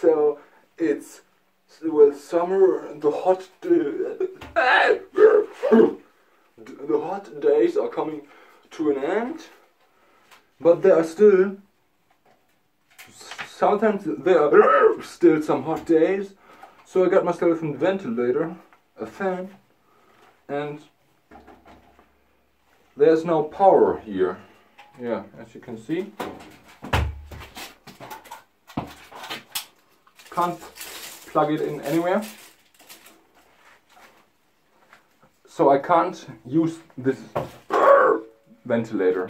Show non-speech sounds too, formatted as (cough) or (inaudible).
So it's well summer the hot the hot days are coming to an end, but there are still sometimes there are still some hot days. So I got myself a ventilator, a fan, and there's no power here. Yeah, as you can see. Can't plug it in anywhere. So I can't use this (laughs) ventilator.